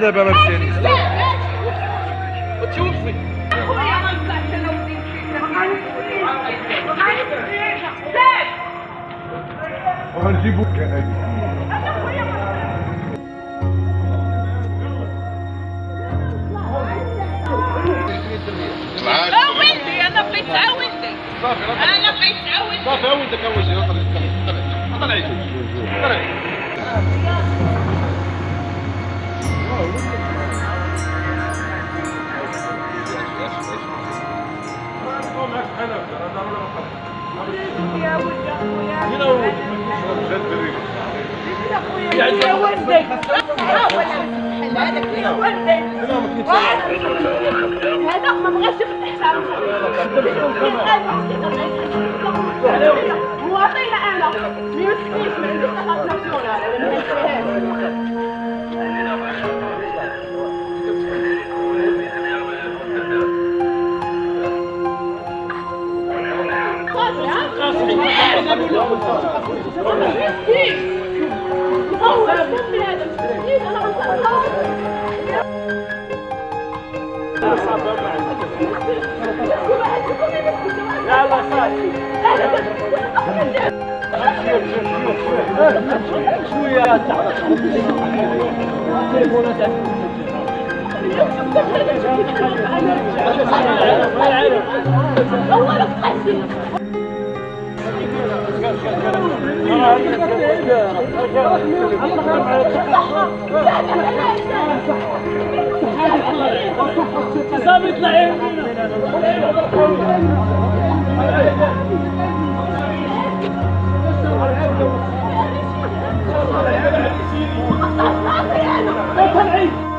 دابا ما مشانيش وتوفي أنا بغيت أنا بغيت تعاوني صافي هو انت كوجه طلع طلع طلع يا هذا ما بغاش يفتح ثقافة المسكين أنا غنصرفها لا طلعي